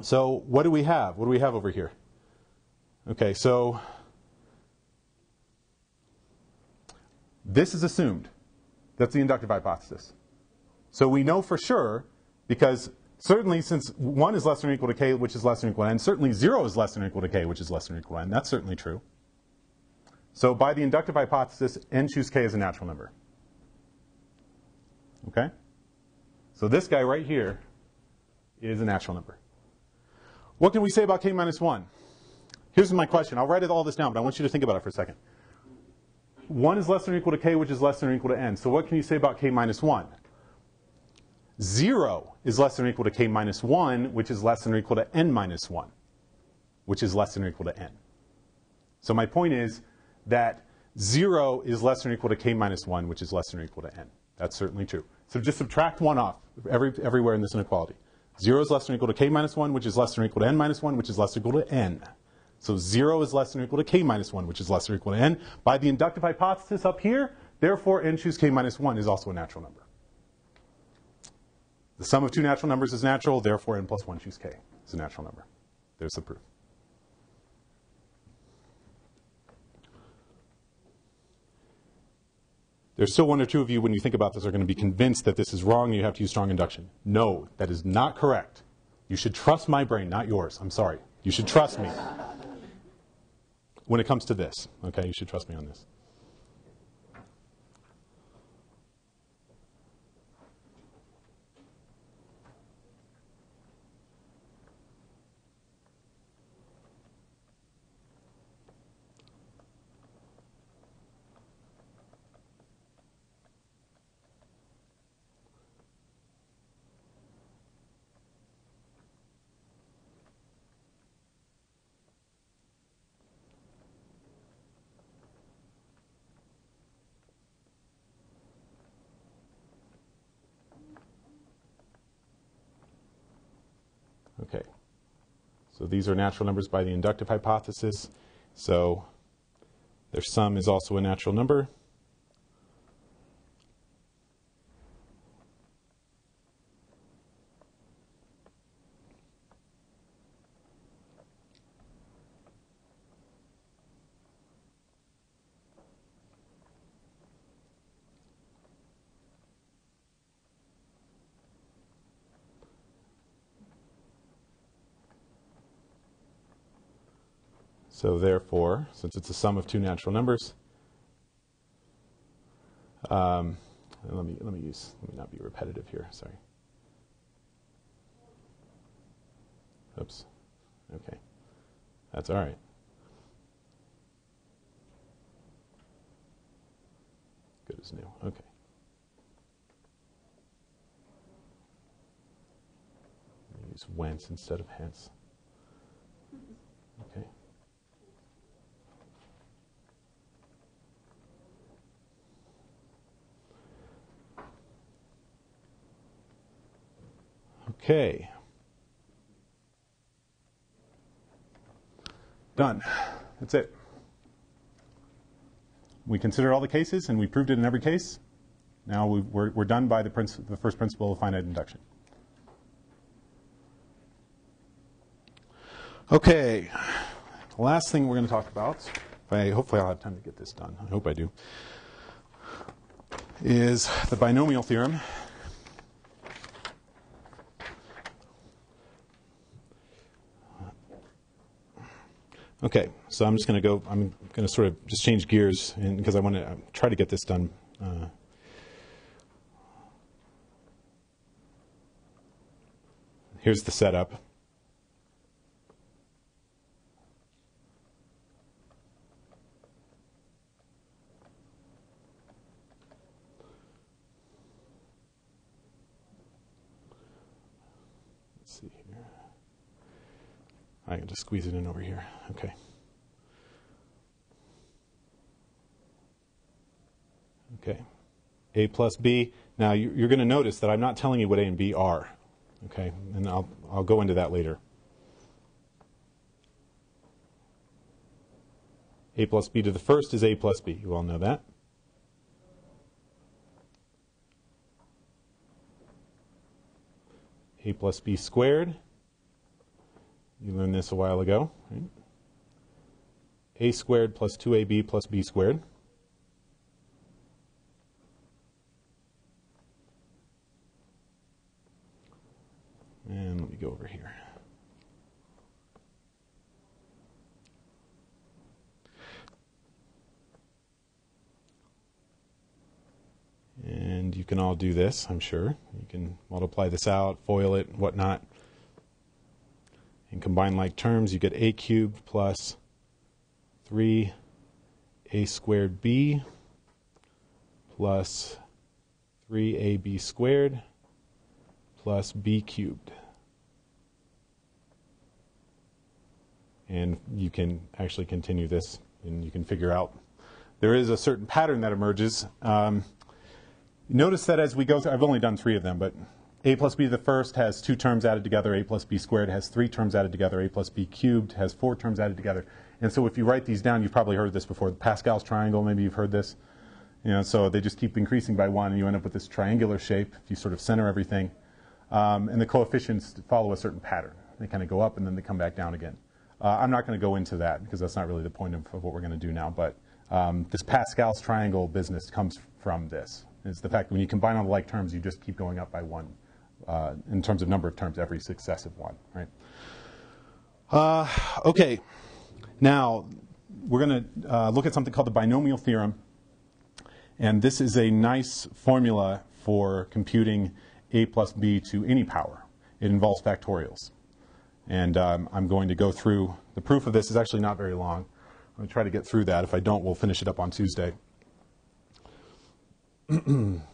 So what do we have? What do we have over here? Okay, so this is assumed. That's the inductive hypothesis. So we know for sure because certainly since 1 is less than or equal to k, which is less than or equal to n, certainly 0 is less than or equal to k, which is less than or equal to n. That's certainly true. So by the inductive hypothesis, n choose k is a natural number. Okay? So this guy right here is a natural number. What can we say about k minus 1? Here's my question. I'll write it all this down, but I want you to think about it for a second. 1 is less than or equal to k, which is less than or equal to n. So what can you say about k minus 1? 0 is less than or equal to k minus 1, which is less than or equal to n minus 1, which is less than or equal to n. So my point is that 0 is less than or equal to k minus 1, which is less than or equal to n. That's certainly true. So just subtract 1 off every, everywhere in this inequality. 0 is less than or equal to k minus 1, which is less than or equal to n minus 1, which is less than or equal to n. So 0 is less than or equal to k minus 1, which is less than or equal to n. By the inductive hypothesis up here, therefore n choose k minus 1 is also a natural number. The sum of two natural numbers is natural, therefore n plus 1 choose k is a natural number. There's the proof. There's still one or two of you, when you think about this, are going to be convinced that this is wrong and you have to use strong induction. No, that is not correct. You should trust my brain, not yours. I'm sorry. You should trust me. When it comes to this, okay, you should trust me on this. So these are natural numbers by the inductive hypothesis. So their sum is also a natural number. So therefore, since it's a sum of two natural numbers, um, let me let me use let me not be repetitive here. Sorry. Oops. Okay. That's all right. Good as new. Okay. Use whence instead of hence. Okay. Okay. Done. That's it. We considered all the cases and we proved it in every case. Now we are we're done by the, the first principle of finite induction. Okay, the last thing we're going to talk about, I, hopefully I'll have time to get this done, I hope I do, is the binomial theorem. Okay, so I'm just going to go, I'm going to sort of just change gears because I want to try to get this done. Uh, here's the setup. I can just squeeze it in over here. Okay. Okay. A plus B. Now you're going to notice that I'm not telling you what A and B are. Okay, and I'll, I'll go into that later. A plus B to the first is A plus B. You all know that. A plus B squared you learned this a while ago. Right? a squared plus 2ab plus b squared. And let me go over here. And you can all do this, I'm sure. You can multiply this out, FOIL it, whatnot. In combined like terms, you get a cubed plus 3a squared b plus 3ab squared plus b cubed. And you can actually continue this and you can figure out there is a certain pattern that emerges. Um, notice that as we go through, I've only done three of them, but a plus b to the first has two terms added together. A plus b squared has three terms added together. A plus b cubed has four terms added together. And so if you write these down, you've probably heard this before. The Pascal's triangle, maybe you've heard this. You know, so they just keep increasing by one, and you end up with this triangular shape if you sort of center everything. Um, and the coefficients follow a certain pattern. They kind of go up and then they come back down again. Uh, I'm not going to go into that because that's not really the point of, of what we're going to do now. But um, this Pascal's triangle business comes from this. It's the fact that when you combine all the like terms, you just keep going up by one uh, in terms of number of terms every successive one, right? Uh, okay, now we're going to uh, look at something called the binomial theorem, and this is a nice formula for computing a plus b to any power. It involves factorials, and um, I'm going to go through the proof of this is actually not very long. I'm going to try to get through that. If I don't, we'll finish it up on Tuesday.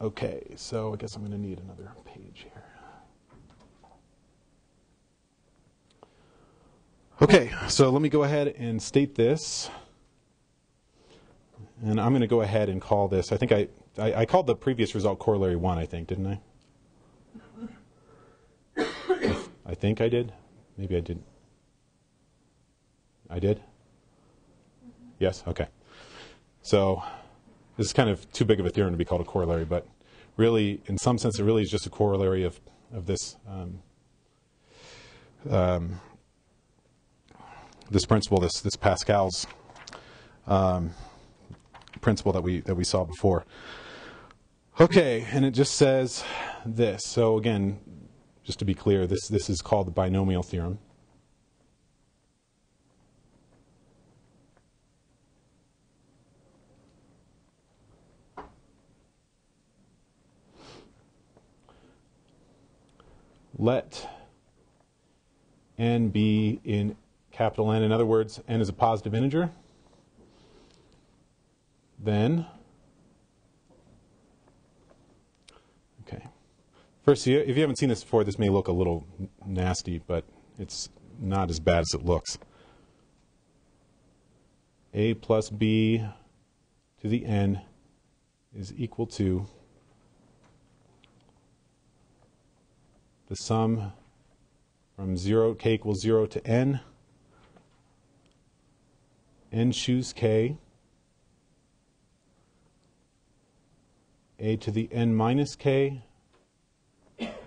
Okay, so I guess I'm going to need another page here. Okay, so let me go ahead and state this. And I'm going to go ahead and call this, I think I, I, I called the previous result corollary 1, I think, didn't I? I think I did. Maybe I didn't. I did? Mm-hmm. Yes? Okay. So this is kind of too big of a theorem to be called a corollary, but really, in some sense, it really is just a corollary of, of this um, um, this principle, this this Pascal's um, principle that we that we saw before. Okay, and it just says this. So again, just to be clear, this this is called the binomial theorem. Let n be in capital N, in other words, n is a positive integer, then, okay. First, if you haven't seen this before, this may look a little nasty, but it's not as bad as it looks. A plus B to the n is equal to the sum from 0, k equals 0 to n, n choose k, a to the n minus k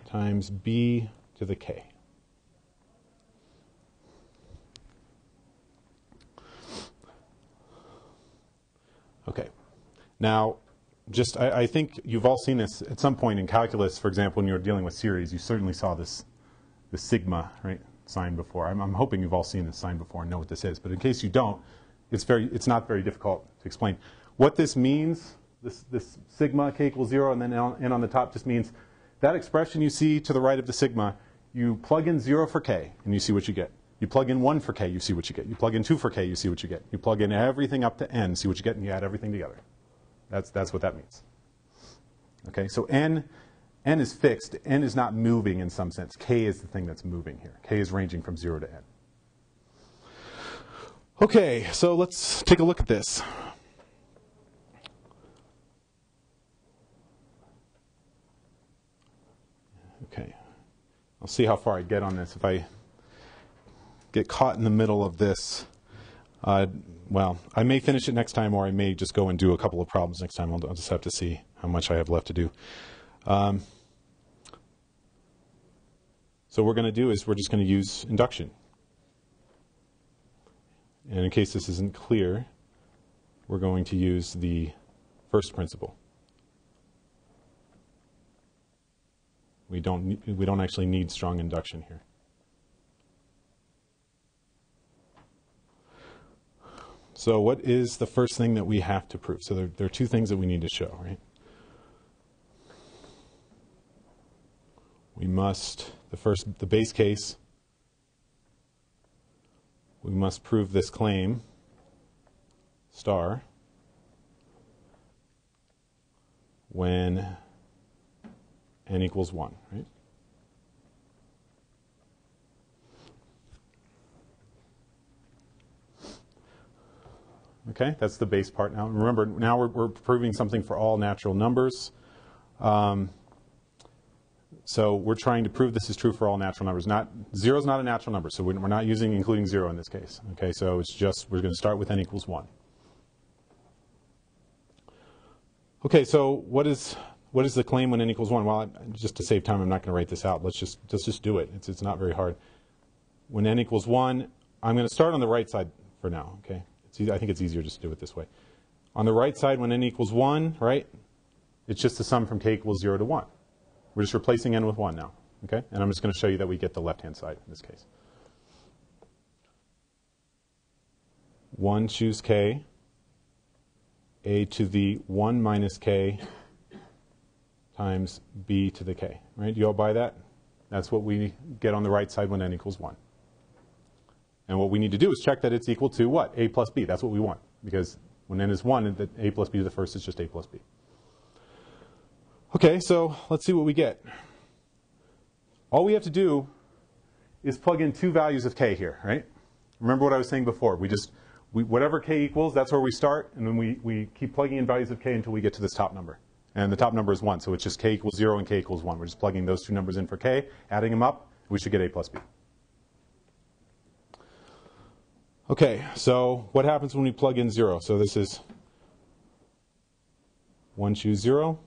times b to the k. Okay. Now, just I, I, think you've all seen this at some point in calculus, for example, when you're dealing with series, you certainly saw this, the sigma, right, sign before. I'm, I'm hoping you've all seen this sign before and know what this is. But in case you don't, it's very, it's not very difficult to explain. What this means, this, this sigma k equals zero, and then n on the top just means that expression you see to the right of the sigma, you plug in zero for k, and you see what you get. You plug in 1 for k, you see what you get. You plug in 2 for k, you see what you get. You plug in everything up to n, see what you get, and you add everything together. That's, that's what that means. Okay, so n, n is fixed. n is not moving in some sense. k is the thing that's moving here. k is ranging from 0 to n. Okay, so let's take a look at this. Okay, I'll see how far I get on this. If I get caught in the middle of this. Uh, well, I may finish it next time, or I may just go and do a couple of problems next time. I'll, I'll just have to see how much I have left to do. Um, so what we're going to do is we're just going to use induction. And in case this isn't clear, we're going to use the first principle. We don't, we don't actually need strong induction here. So what is the first thing that we have to prove? So there, there, are two things that we need to show, right? We must, the first, the base case, we must prove this claim, star, when n equals 1, right? Okay, that's the base part now. Remember, now we're, we're proving something for all natural numbers. Um, so we're trying to prove this is true for all natural numbers. Not zero is not a natural number, so we're not using including zero in this case. Okay, so it's just we're going to start with n equals one. Okay, so what is what is the claim when n equals one? Well, just to save time, I'm not going to write this out. Let's just let's just do it. It's it's not very hard. When n equals one, I'm going to start on the right side for now. Okay, I think it's easier just to do it this way. On the right side, when n equals 1, right, it's just the sum from k equals 0 to 1. We're just replacing n with 1 now. Okay? And I'm just going to show you that we get the left-hand side in this case. 1 choose k, a to the 1 minus k times b to the k. Right? Do you all buy that? That's what we get on the right side when n equals 1. And what we need to do is check that it's equal to what? a plus b. That's what we want. Because when n is 1, that a plus b to the first is just a plus b. Okay, so let's see what we get. All we have to do is plug in two values of k here, right? Remember what I was saying before. We just, we, whatever k equals, that's where we start, and then we, we keep plugging in values of k until we get to this top number. And the top number is 1, so it's just k equals 0 and k equals 1. We're just plugging those two numbers in for k, adding them up, we should get a plus b. Okay, so what happens when we plug in 0? So this is 1 choose 0,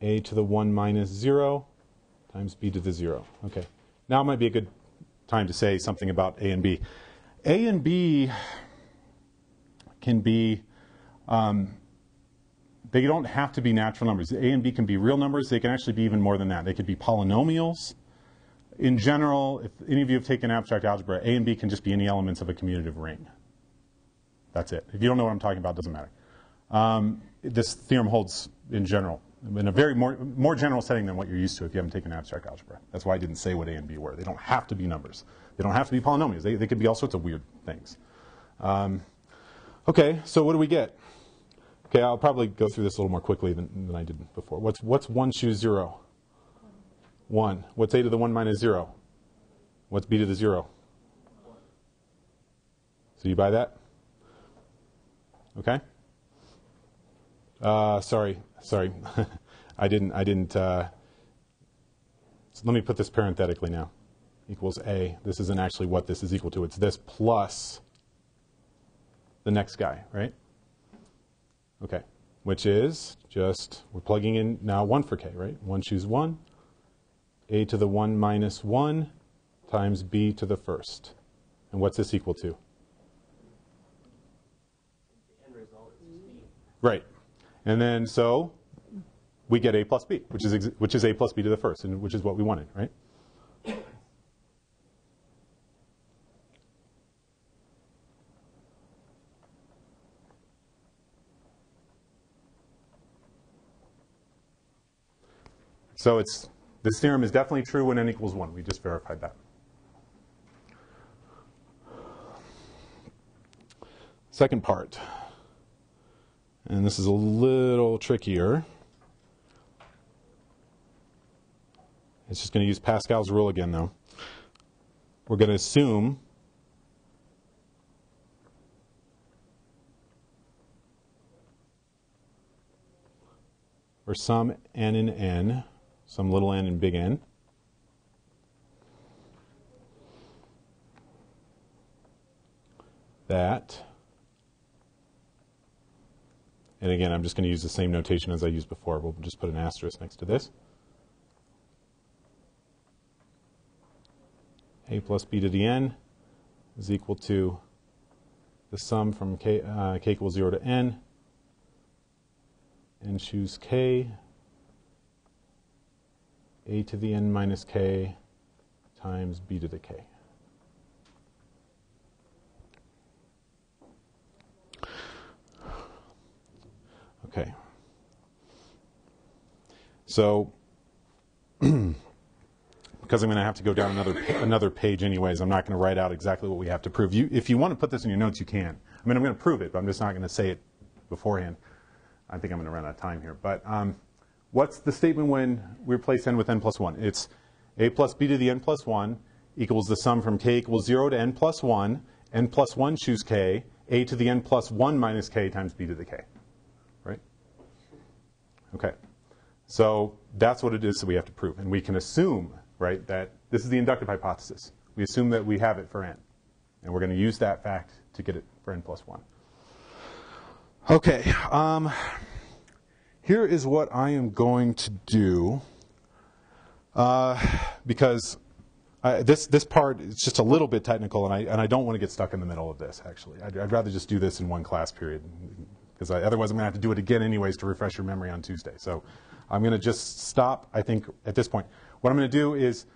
a to the 1 minus 0 times b to the 0. Okay, now might be a good time to say something about a and b. A and b can be, um, they don't have to be natural numbers. A and b can be real numbers. They can actually be even more than that. They could be polynomials in general, if any of you have taken abstract algebra, A and B can just be any elements of a commutative ring. That's it. If you don't know what I'm talking about, it doesn't matter. Um, this theorem holds in general in a very more, more general setting than what you're used to if you haven't taken abstract algebra. That's why I didn't say what A and B were. They don't have to be numbers. They don't have to be polynomials. They, they could be all sorts of weird things. Um, okay, so what do we get? Okay, I'll probably go through this a little more quickly than, than I did before. What's, what's 1 choose 0? 1. What's a to the 1 minus 0? What's b to the 0? So you buy that? Okay? Uh, sorry, sorry. I didn't, I didn't, uh, so let me put this parenthetically now. Equals A. This isn't actually what this is equal to. It's this plus the next guy, right? Okay. Which is just, we're plugging in now 1 for k, right? 1 choose 1. A to the 1 minus 1 times b to the first. And what's this equal to? The end result is 16. Right. And then so we get a plus b, which is which is a plus b to the first, and which is what we wanted, right? So it's this theorem is definitely true when n equals 1. We just verified that. Second part. And this is a little trickier. It's just going to use Pascal's rule again, though. We're going to assume for some n in n, some little n and big N, that and again, I'm just going to use the same notation as I used before. We'll just put an asterisk next to this. a plus b to the n is equal to the sum from k, uh, k equals 0 to n, and choose k, a to the n minus k times b to the k. Okay. So, because I'm going to have to go down another another page anyways, I'm not going to write out exactly what we have to prove. You, if you want to put this in your notes, you can. I mean, I'm going to prove it, but I'm just not going to say it beforehand. I think I'm going to run out of time here. But um, what's the statement when we replace n with n plus 1? It's a plus b to the n plus 1 equals the sum from k equals 0 to n plus 1, n plus 1 choose k, a to the n plus 1 minus k times b to the k. Right? Okay. So that's what it is that we have to prove. And we can assume, right, that this is the inductive hypothesis. We assume that we have it for n. And we're going to use that fact to get it for n plus 1. Okay. Um, here is what I am going to do. Uh, because I, this this part is just a little bit technical, and I and I don't want to get stuck in the middle of this. Actually, I'd, I'd rather just do this in one class period, because otherwise I'm going to have to do it again anyways to refresh your memory on Tuesday. So I'm going to just stop. I think at this point, what I'm going to do is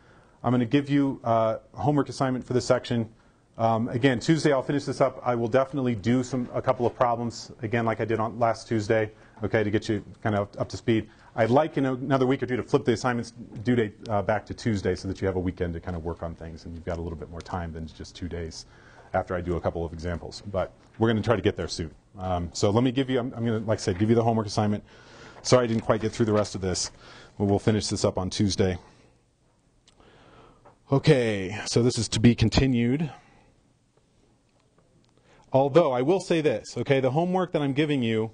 I'm going to give you uh, homework assignment for this section. Um, again, Tuesday I'll finish this up. I will definitely do some a couple of problems again, like I did on last Tuesday. Okay, to get you kind of up to speed. I'd like in another week or two to flip the assignments due date uh, back to Tuesday so that you have a weekend to kind of work on things and you've got a little bit more time than just two days after I do a couple of examples. But we're going to try to get there soon. Um, so let me give you, I'm, I'm going to, like I said, give you the homework assignment. Sorry I didn't quite get through the rest of this, but we'll finish this up on Tuesday. Okay, so this is to be continued. Although I will say this, okay, the homework that I'm giving you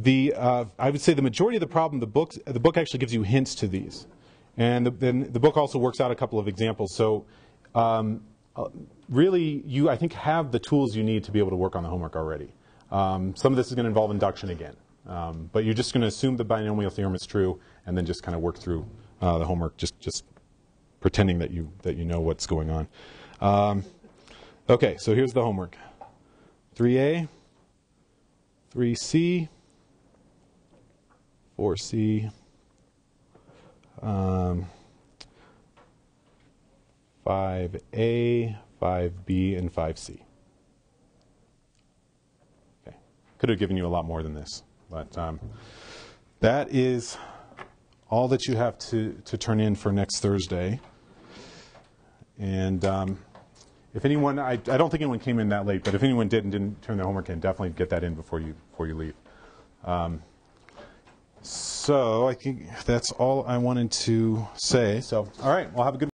the uh, I would say the majority of the problem the book the book actually gives you hints to these, and the, then the book also works out a couple of examples. So um, uh, really, you I think have the tools you need to be able to work on the homework already. Um, some of this is going to involve induction again, um, but you're just going to assume the binomial theorem is true, and then just kind of work through uh, the homework, just just pretending that you that you know what's going on. Um, okay, so here's the homework: 3a, 3c or C. Um, 5A, 5B, and 5C. Okay. Could have given you a lot more than this, but um, that is all that you have to, to turn in for next Thursday. And um, if anyone, I, I don't think anyone came in that late, but if anyone did and didn't turn their homework in, definitely get that in before you, before you leave. Um, so I think that's all I wanted to say. So, all right, well, have a good